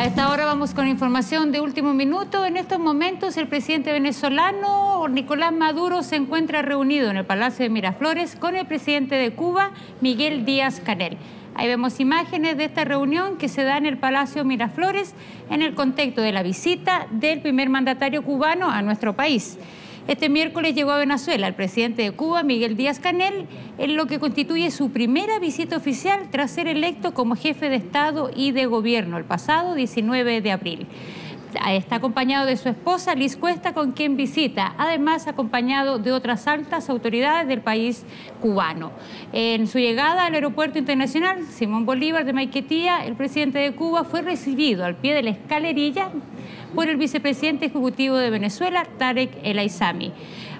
A esta hora vamos con información de último minuto. En estos momentos el presidente venezolano Nicolás Maduro se encuentra reunido en el Palacio de Miraflores con el presidente de Cuba, Miguel Díaz Canel. Ahí vemos imágenes de esta reunión que se da en el Palacio Miraflores en el contexto de la visita del primer mandatario cubano a nuestro país. Este miércoles llegó a Venezuela el presidente de Cuba, Miguel Díaz Canel, en lo que constituye su primera visita oficial tras ser electo como jefe de Estado y de Gobierno el pasado 19 de abril. Está acompañado de su esposa Liz Cuesta, con quien visita, además acompañado de otras altas autoridades del país cubano. En su llegada al Aeropuerto Internacional Simón Bolívar de Maiquetía, el presidente de Cuba fue recibido al pie de la escalerilla por el vicepresidente ejecutivo de Venezuela, Tarek El Aizami.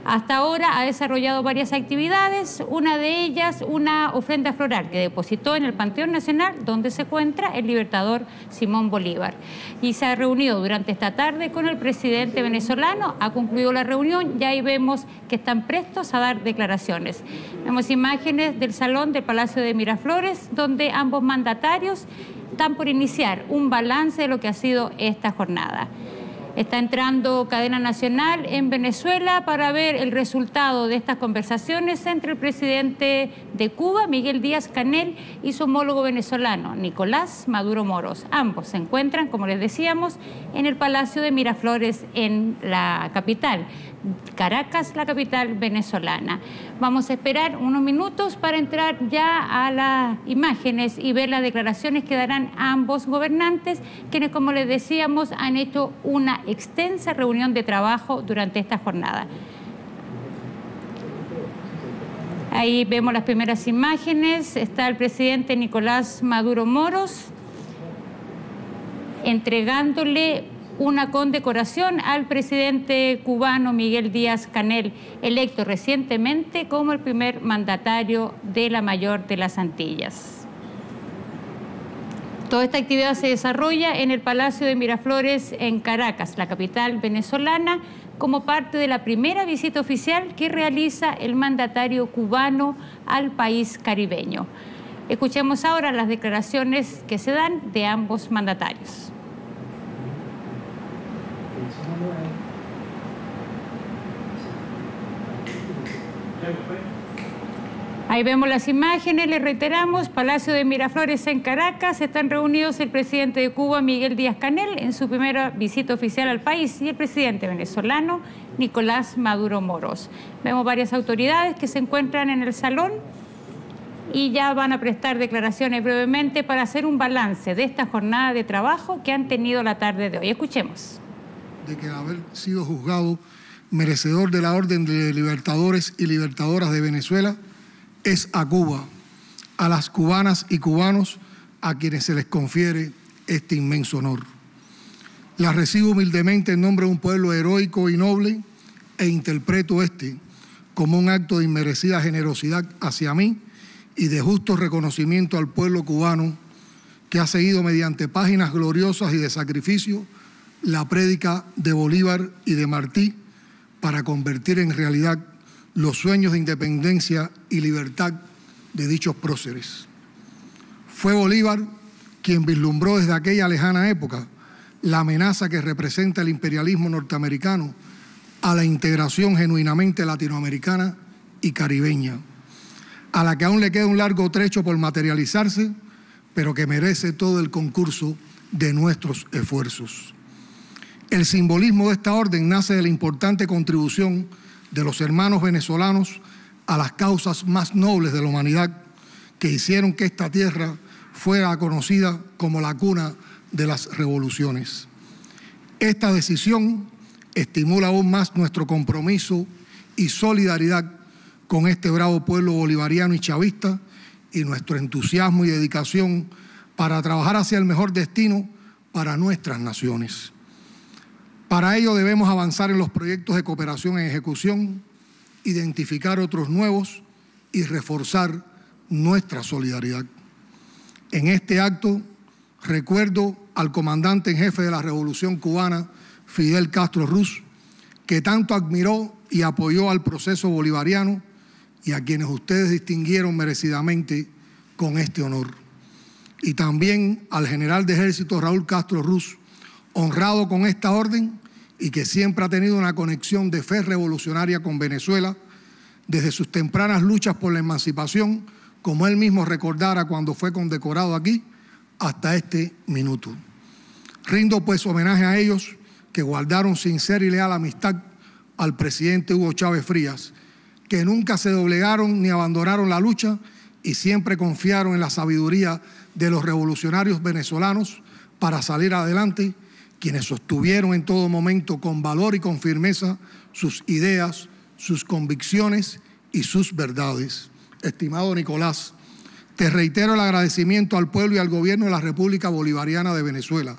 Hasta ahora ha desarrollado varias actividades, una de ellas una ofrenda floral que depositó en el Panteón Nacional donde se encuentra el libertador Simón Bolívar. Y se ha reunido durante esta tarde con el presidente venezolano, ha concluido la reunión y ahí vemos que están prestos a dar declaraciones. Vemos imágenes del salón del Palacio de Miraflores donde ambos mandatarios están por iniciar un balance de lo que ha sido esta jornada. Está entrando cadena nacional en Venezuela para ver el resultado de estas conversaciones entre el presidente de Cuba, Miguel Díaz Canel, y su homólogo venezolano, Nicolás Maduro Moros. Ambos se encuentran, como les decíamos, en el Palacio de Miraflores en la capital. Caracas, la capital venezolana. Vamos a esperar unos minutos para entrar ya a las imágenes y ver las declaraciones que darán ambos gobernantes, quienes, como les decíamos, han hecho una extensa reunión de trabajo durante esta jornada. Ahí vemos las primeras imágenes. Está el presidente Nicolás Maduro Moros entregándole una condecoración al presidente cubano Miguel Díaz Canel, electo recientemente como el primer mandatario de la mayor de las Antillas. Toda esta actividad se desarrolla en el Palacio de Miraflores en Caracas, la capital venezolana, como parte de la primera visita oficial que realiza el mandatario cubano al país caribeño. Escuchemos ahora las declaraciones que se dan de ambos mandatarios. Ahí vemos las imágenes, le reiteramos, Palacio de Miraflores en Caracas, están reunidos el presidente de Cuba, Miguel Díaz Canel, en su primera visita oficial al país, y el presidente venezolano, Nicolás Maduro Moros. Vemos varias autoridades que se encuentran en el salón y ya van a prestar declaraciones brevemente para hacer un balance de esta jornada de trabajo que han tenido la tarde de hoy. Escuchemos. De que haber sido juzgado merecedor de la Orden de Libertadores y Libertadoras de Venezuela, es a Cuba, a las cubanas y cubanos a quienes se les confiere este inmenso honor. La recibo humildemente en nombre de un pueblo heroico y noble e interpreto este como un acto de inmerecida generosidad hacia mí y de justo reconocimiento al pueblo cubano que ha seguido mediante páginas gloriosas y de sacrificio la prédica de Bolívar y de Martí para convertir en realidad los sueños de independencia y libertad de dichos próceres. Fue Bolívar quien vislumbró desde aquella lejana época la amenaza que representa el imperialismo norteamericano a la integración genuinamente latinoamericana y caribeña, a la que aún le queda un largo trecho por materializarse, pero que merece todo el concurso de nuestros esfuerzos. El simbolismo de esta orden nace de la importante contribución de los hermanos venezolanos a las causas más nobles de la humanidad que hicieron que esta tierra fuera conocida como la cuna de las revoluciones. Esta decisión estimula aún más nuestro compromiso y solidaridad con este bravo pueblo bolivariano y chavista y nuestro entusiasmo y dedicación para trabajar hacia el mejor destino para nuestras naciones. Para ello debemos avanzar en los proyectos de cooperación en ejecución, identificar otros nuevos y reforzar nuestra solidaridad. En este acto recuerdo al comandante en jefe de la Revolución cubana, Fidel Castro Ruz, que tanto admiró y apoyó al proceso bolivariano y a quienes ustedes distinguieron merecidamente con este honor. y también al general de ejército Raúl Castro Ruz, honrado con esta orden y que siempre ha tenido una conexión de fe revolucionaria con Venezuela desde sus tempranas luchas por la emancipación, como él mismo recordara cuando fue condecorado aquí, hasta este minuto. Rindo pues homenaje a ellos que guardaron sincera y leal amistad al presidente Hugo Chávez Frías, que nunca se doblegaron ni abandonaron la lucha y siempre confiaron en la sabiduría de los revolucionarios venezolanos para salir adelante, quienes sostuvieron en todo momento con valor y con firmeza sus ideas, sus convicciones y sus verdades. Estimado Nicolás, te reitero el agradecimiento al pueblo y al gobierno de la República Bolivariana de Venezuela.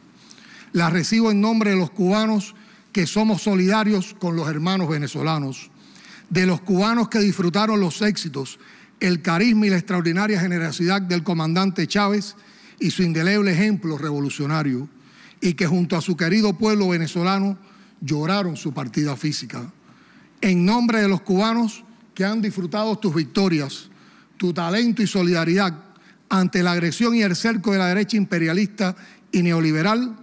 La recibo en nombre de los cubanos que somos solidarios con los hermanos venezolanos, de los cubanos que disfrutaron los éxitos el carisma y la extraordinaria generosidad del comandante Chávez y su indeleble ejemplo revolucionario, y que junto a su querido pueblo venezolano lloraron su partida física. En nombre de los cubanos que han disfrutado tus victorias, tu talento y solidaridad ante la agresión y el cerco de la derecha imperialista y neoliberal,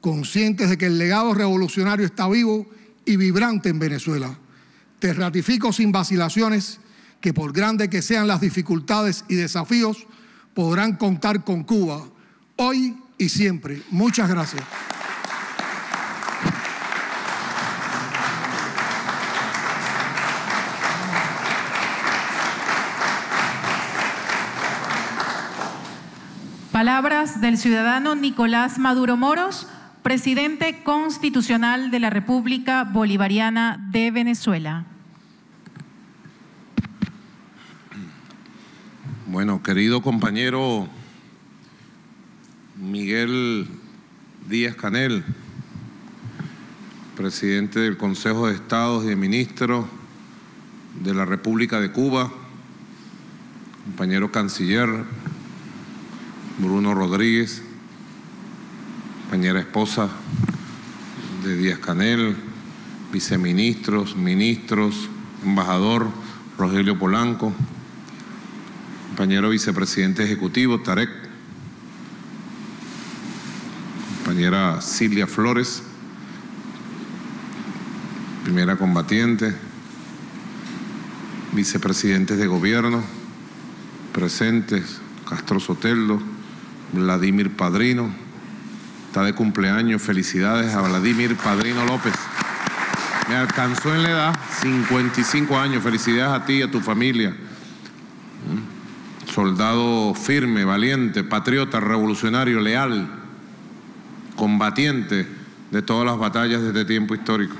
conscientes de que el legado revolucionario está vivo y vibrante en Venezuela. Te ratifico sin vacilaciones que por grandes que sean las dificultades y desafíos, podrán contar con Cuba hoy y siempre. Muchas gracias. Palabras del ciudadano Nicolás Maduro Moros, presidente constitucional de la República Bolivariana de Venezuela. Bueno, querido compañero Miguel Díaz Canel, presidente del Consejo de Estados y de Ministros de la República de Cuba, compañero canciller Bruno Rodríguez, compañera esposa de Díaz Canel, viceministros, ministros, embajador Rogelio Polanco, compañero vicepresidente ejecutivo Tarek, compañera Silvia Flores, primera combatiente, vicepresidentes de gobierno presentes, Castro Soteldo, Vladimir Padrino, está de cumpleaños, felicidades a Vladimir Padrino López. Me alcanzó en la edad, 55 años, felicidades a ti y a tu familia. Soldado firme, valiente, patriota, revolucionario, leal, combatiente de todas las batallas de este tiempo histórico.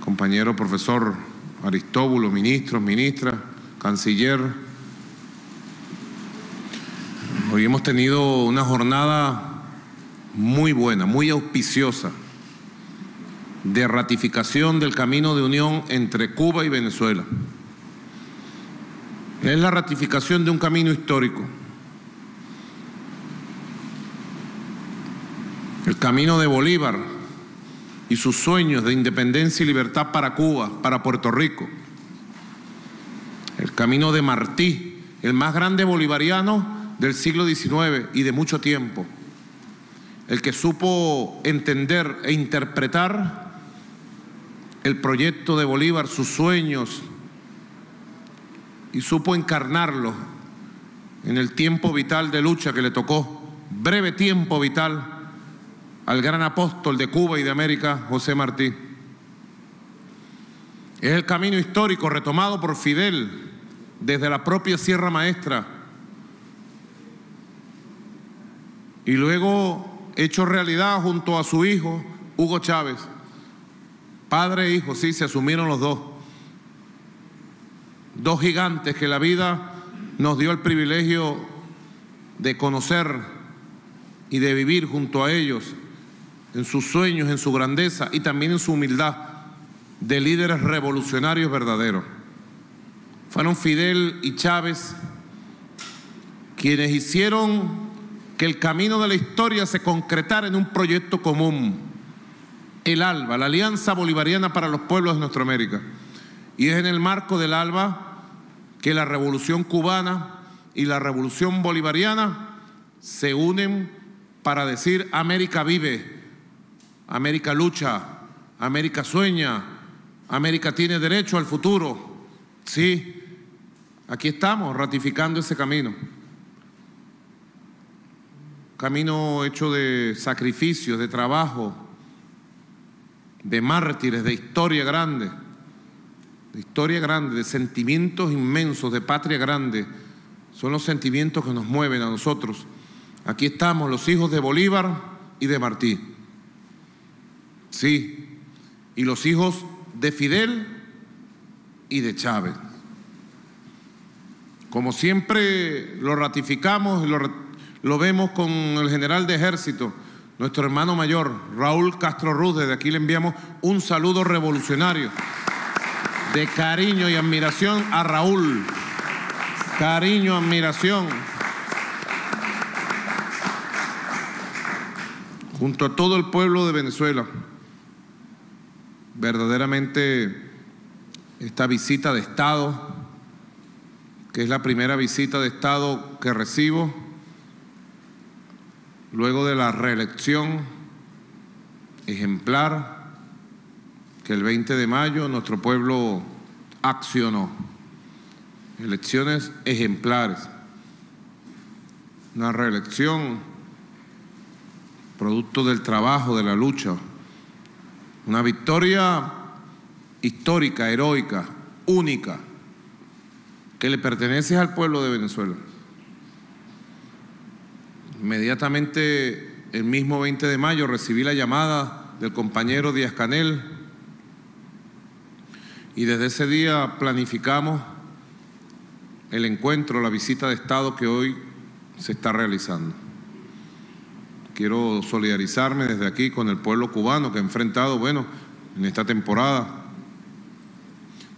Compañero profesor Aristóbulo, ministros, ministra, canciller. Hoy hemos tenido una jornada muy buena, muy auspiciosa de ratificación del camino de unión entre Cuba y Venezuela. Es la ratificación de un camino histórico. Camino de Bolívar y sus sueños de independencia y libertad para Cuba, para Puerto Rico. El camino de Martí, el más grande bolivariano del siglo XIX y de mucho tiempo. El que supo entender e interpretar el proyecto de Bolívar, sus sueños, y supo encarnarlo en el tiempo vital de lucha que le tocó, breve tiempo vital, al gran apóstol de Cuba y de América, José Martí. Es el camino histórico retomado por Fidel desde la propia Sierra Maestra y luego hecho realidad junto a su hijo, Hugo Chávez. Padre e hijo, sí, se asumieron los dos dos gigantes que la vida nos dio el privilegio de conocer y de vivir junto a ellos en sus sueños, en su grandeza y también en su humildad de líderes revolucionarios verdaderos. Fueron Fidel y Chávez quienes hicieron que el camino de la historia se concretara en un proyecto común, el ALBA, la Alianza Bolivariana para los Pueblos de Nuestra América. Y es en el marco del ALBA que la revolución cubana y la revolución bolivariana se unen para decir América vive, América lucha, América sueña, América tiene derecho al futuro. Sí, aquí estamos ratificando ese camino. Camino hecho de sacrificios, de trabajo, de mártires, de historia grande, de historia grande, de sentimientos inmensos, de patria grande. Son los sentimientos que nos mueven a nosotros. Aquí estamos los hijos de Bolívar y de Martí. Sí, y los hijos de Fidel y de Chávez. Como siempre lo ratificamos y lo, lo vemos con el general de ejército, nuestro hermano mayor, Raúl Castro Ruz. Desde aquí le enviamos un saludo revolucionario de cariño y admiración a Raúl. Cariño, admiración. Junto a todo el pueblo de Venezuela. Verdaderamente esta visita de Estado, que es la primera visita de Estado que recibo, luego de la reelección ejemplar que el 20 de mayo nuestro pueblo accionó. Elecciones ejemplares. Una reelección producto del trabajo, de la lucha. Una victoria histórica, heroica, única, que le pertenece al pueblo de Venezuela. Inmediatamente el mismo 20 de mayo recibí la llamada del compañero Díaz Canel y desde ese día planificamos el encuentro, la visita de Estado que hoy se está realizando. Quiero solidarizarme desde aquí con el pueblo cubano que ha enfrentado, bueno, en esta temporada,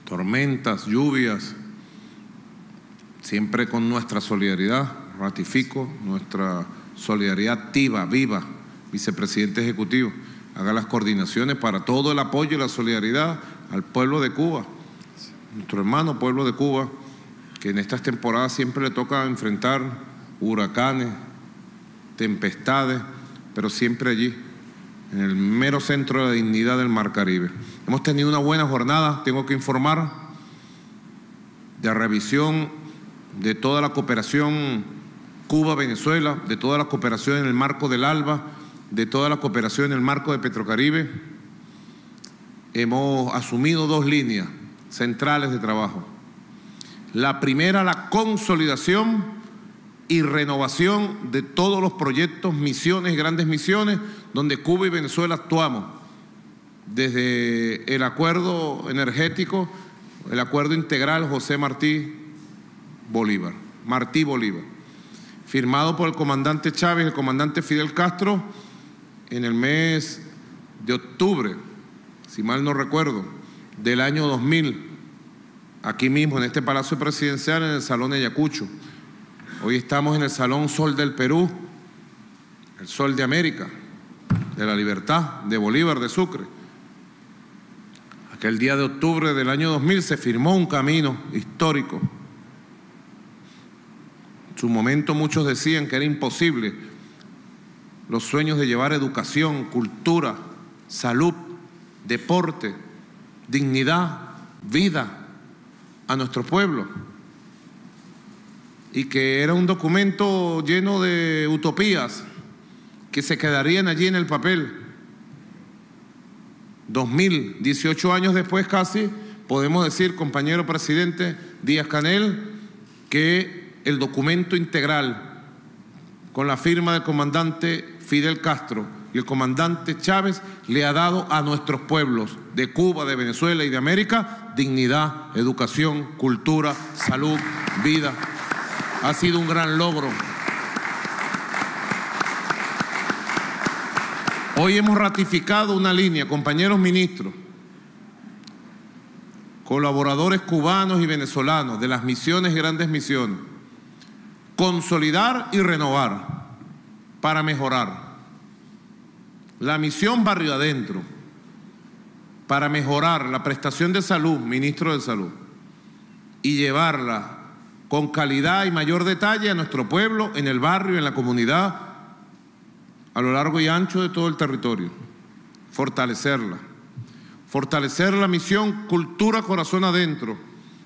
tormentas, lluvias, siempre con nuestra solidaridad ratifico nuestra solidaridad activa, viva, vicepresidente ejecutivo. Haga las coordinaciones para todo el apoyo y la solidaridad al pueblo de Cuba, nuestro hermano pueblo de Cuba, que en estas temporadas siempre le toca enfrentar huracanes, tempestades, pero siempre allí, en el mero centro de la dignidad del Mar Caribe. Hemos tenido una buena jornada, tengo que informar, de revisión de toda la cooperación Cuba-Venezuela, de toda la cooperación en el marco del ALBA, de toda la cooperación en el marco de Petrocaribe. Hemos asumido dos líneas centrales de trabajo. La primera, la consolidación y renovación de todos los proyectos, misiones, grandes misiones, donde Cuba y Venezuela actuamos, desde el acuerdo energético, el acuerdo integral José Martí Bolívar, Martí Bolívar firmado por el comandante Chávez y el comandante Fidel Castro en el mes de octubre, si mal no recuerdo, del año 2000, aquí mismo en este Palacio Presidencial, en el Salón de Ayacucho. Hoy estamos en el Salón Sol del Perú, el Sol de América, de la Libertad, de Bolívar, de Sucre. Aquel día de octubre del año 2000 se firmó un camino histórico su momento muchos decían que era imposible los sueños de llevar educación, cultura, salud, deporte, dignidad, vida a nuestro pueblo. Y que era un documento lleno de utopías que se quedarían allí en el papel. 2018 años después casi, podemos decir, compañero presidente Díaz Canel, que el documento integral con la firma del comandante Fidel Castro y el comandante Chávez le ha dado a nuestros pueblos de Cuba, de Venezuela y de América dignidad, educación, cultura, salud, vida. Ha sido un gran logro. Hoy hemos ratificado una línea, compañeros ministros, colaboradores cubanos y venezolanos de las misiones, grandes misiones consolidar y renovar para mejorar. La misión barrio adentro, para mejorar la prestación de salud, ministro de Salud, y llevarla con calidad y mayor detalle a nuestro pueblo, en el barrio, en la comunidad, a lo largo y ancho de todo el territorio. Fortalecerla. Fortalecer la misión Cultura Corazón Adentro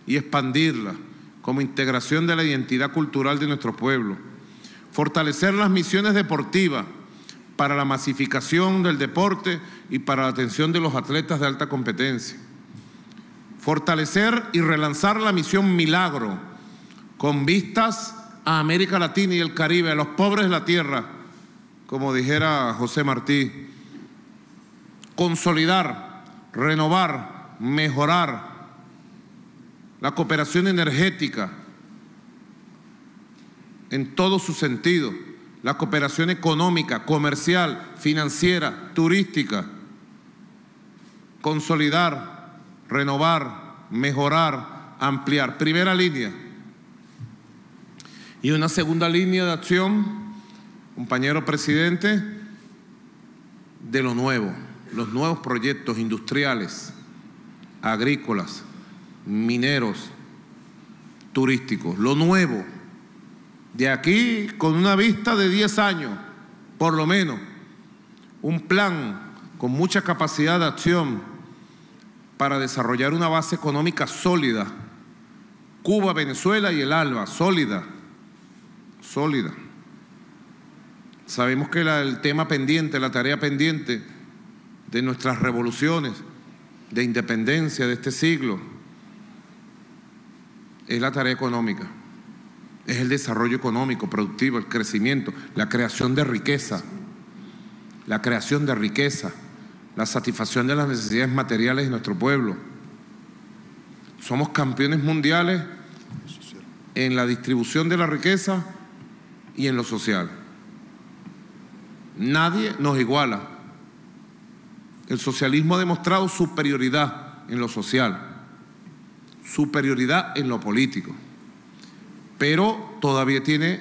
y expandirla como integración de la identidad cultural de nuestro pueblo. Fortalecer las misiones deportivas para la masificación del deporte y para la atención de los atletas de alta competencia. Fortalecer y relanzar la misión Milagro con vistas a América Latina y el Caribe, a los pobres de la tierra, como dijera José Martí. Consolidar, renovar, mejorar la cooperación energética en todo su sentido la cooperación económica, comercial, financiera, turística, consolidar, renovar, mejorar, ampliar. Primera línea. Y una segunda línea de acción, compañero presidente, de lo nuevo, los nuevos proyectos industriales, agrícolas, mineros, turísticos, lo nuevo de aquí con una vista de 10 años, por lo menos, un plan con mucha capacidad de acción para desarrollar una base económica sólida. Cuba, Venezuela y el ALBA, sólida, sólida. Sabemos que el tema pendiente, la tarea pendiente de nuestras revoluciones de independencia de este siglo es la tarea económica es el desarrollo económico, productivo, el crecimiento, la creación de riqueza, la creación de riqueza, la satisfacción de las necesidades materiales de nuestro pueblo. Somos campeones mundiales en la distribución de la riqueza y en lo social. Nadie nos iguala. El socialismo ha demostrado superioridad en lo social, superioridad en lo político pero todavía tiene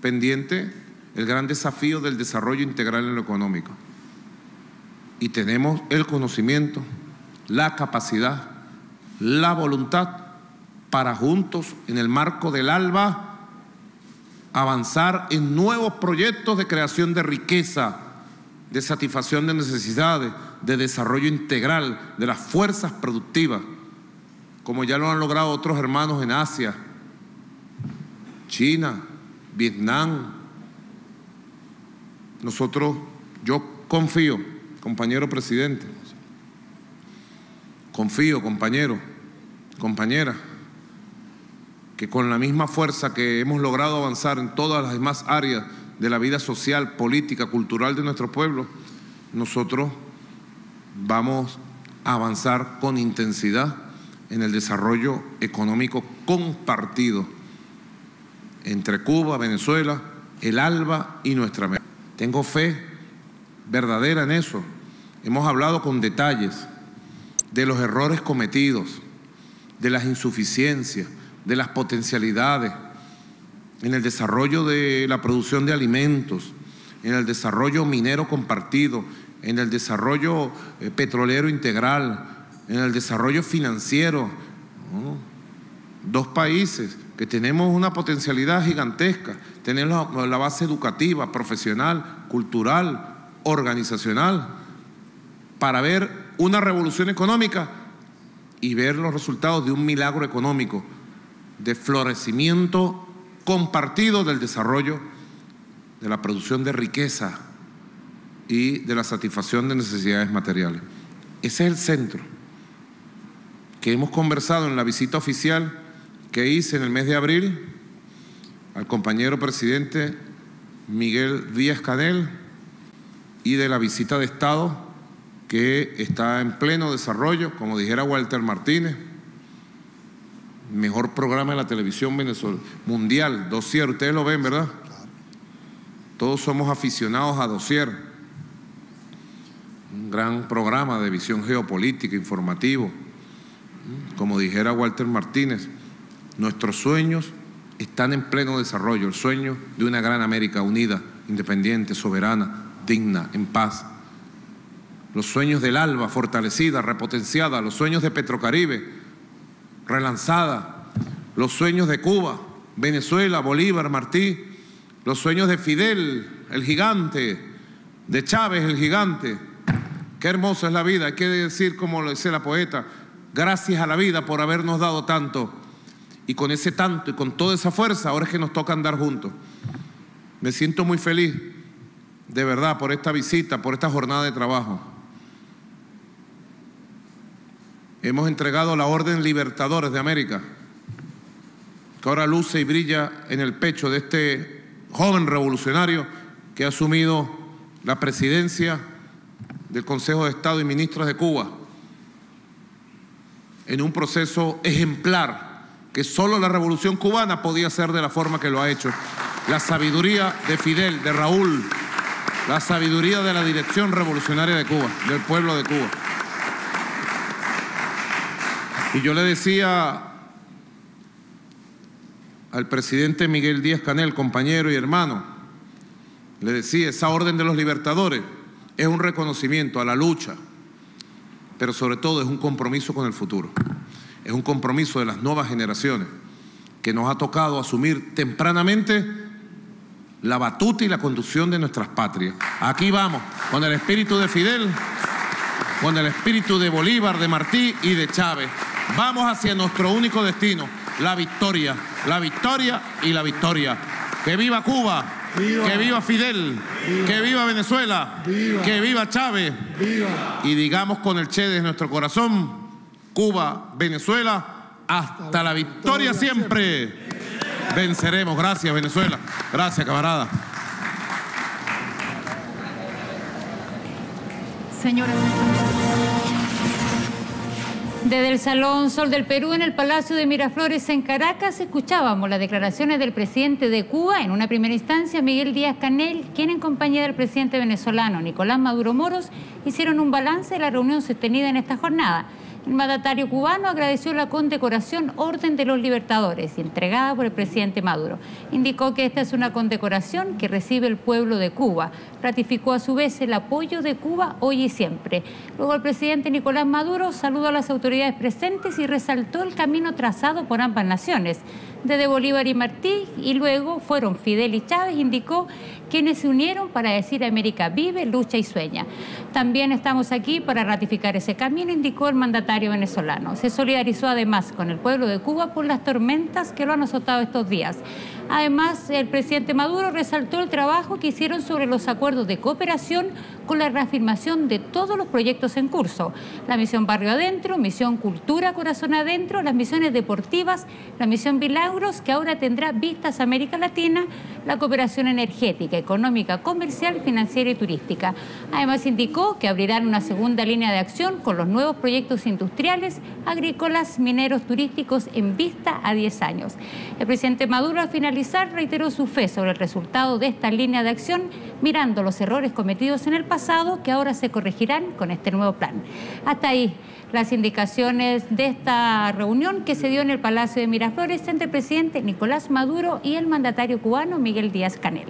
pendiente el gran desafío del desarrollo integral en lo económico. Y tenemos el conocimiento, la capacidad, la voluntad para juntos, en el marco del ALBA, avanzar en nuevos proyectos de creación de riqueza, de satisfacción de necesidades, de desarrollo integral de las fuerzas productivas, como ya lo han logrado otros hermanos en Asia, China, Vietnam. Nosotros, yo confío, compañero presidente, confío, compañero, compañera, que con la misma fuerza que hemos logrado avanzar en todas las demás áreas de la vida social, política, cultural de nuestro pueblo, nosotros vamos a avanzar con intensidad en el desarrollo económico compartido entre Cuba, Venezuela, el ALBA y nuestra Tengo fe verdadera en eso. Hemos hablado con detalles de los errores cometidos, de las insuficiencias, de las potencialidades en el desarrollo de la producción de alimentos, en el desarrollo minero compartido, en el desarrollo eh, petrolero integral, en el desarrollo financiero. Dos países que tenemos una potencialidad gigantesca, tenemos la, base educativa, profesional, cultural, organizacional, para ver una revolución económica y ver los resultados de un milagro económico, de florecimiento compartido del desarrollo, de la producción de riqueza y de la satisfacción de necesidades materiales. Ese es el centro que hemos conversado en la visita oficial que hice en el mes de abril al compañero presidente Miguel Díaz Canel y de la visita de Estado que está en pleno desarrollo, como dijera Walter Martínez, mejor programa de la televisión mundial, dossier, ustedes lo ven, ¿verdad? Todos somos aficionados a dossier, un gran programa de visión geopolítica, informativo, como dijera Walter Martínez, Nuestros sueños están en pleno desarrollo, el sueño de una gran América unida, independiente, soberana, digna, en paz. Los sueños del ALBA, fortalecida, repotenciada, los sueños de Petrocaribe, relanzada, los sueños de Cuba, Venezuela, Bolívar, Martí, los sueños de Fidel, el gigante, de Chávez, el gigante. Qué hermosa es la vida, hay que decir como lo dice la poeta, gracias a la vida por habernos dado tanto. Y con ese tanto y con toda esa fuerza, ahora es que nos toca andar juntos. Me siento muy feliz, de verdad, por esta visita, por esta jornada de trabajo. Hemos entregado la Orden Libertadores de América, que ahora luce y brilla en el pecho de este joven revolucionario que ha asumido la presidencia del Consejo de Estado y Ministros de Cuba en un proceso ejemplar que solo la revolución cubana podía hacer de la forma que lo ha hecho. La sabiduría de Fidel, de Raúl, la sabiduría de la dirección revolucionaria de Cuba, del pueblo de Cuba. Y yo le decía al presidente Miguel Díaz Canel, compañero y hermano, le decía, esa orden de los libertadores es un reconocimiento a la lucha, pero sobre todo es un compromiso con el futuro, es un compromiso de las nuevas generaciones que nos ha tocado asumir tempranamente la batuta y la conducción de nuestras patrias. Aquí vamos, con el espíritu de Fidel, con el espíritu de Bolívar, de Martí y de Chávez. Vamos hacia nuestro único destino, la victoria, la victoria y la victoria. Que viva Cuba, que viva Fidel, que viva Venezuela, que viva Chávez. Y digamos con el Che de nuestro corazón, Cuba, Venezuela, hasta la victoria siempre. Venceremos. Gracias, Venezuela. Gracias, camarada. Señora. Desde el Salón Sol del Perú en el Palacio de Miraflores en Caracas escuchábamos las declaraciones del presidente de Cuba, en una primera instancia Miguel Díaz Canel, quien en compañía del presidente venezolano Nicolás Maduro Moros hicieron un balance de la reunión sostenida en esta jornada. El mandatario cubano agradeció la condecoración Orden de los Libertadores, entregada por el presidente Maduro. Indicó que esta es una condecoración que recibe el pueblo de Cuba. Ratificó a su vez el apoyo de Cuba hoy y siempre. Luego el presidente Nicolás Maduro saludó a las autoridades presentes y resaltó el camino trazado por ambas naciones desde Bolívar y Martí y luego fueron Fidel y Chávez, indicó quienes se unieron para decir América vive, lucha y sueña. También estamos aquí para ratificar ese camino, indicó el mandatario venezolano. Se solidarizó además con el pueblo de Cuba por las tormentas que lo han azotado estos días. Además, el presidente Maduro resaltó el trabajo que hicieron sobre los acuerdos de cooperación con la reafirmación de todos los proyectos en curso. La misión Barrio Adentro, misión Cultura Corazón Adentro, las misiones deportivas, la misión Milagros, que ahora tendrá vistas a América Latina, la cooperación energética, económica, comercial, financiera y turística. Además, indicó que abrirán una segunda línea de acción con los nuevos proyectos industriales, agrícolas, mineros, turísticos en vista a 10 años. El presidente Maduro al reiteró su fe sobre el resultado de esta línea de acción, mirando los errores cometidos en el pasado que ahora se corregirán con este nuevo plan. Hasta ahí las indicaciones de esta reunión que se dio en el Palacio de Miraflores entre el presidente Nicolás Maduro y el mandatario cubano Miguel Díaz Canel.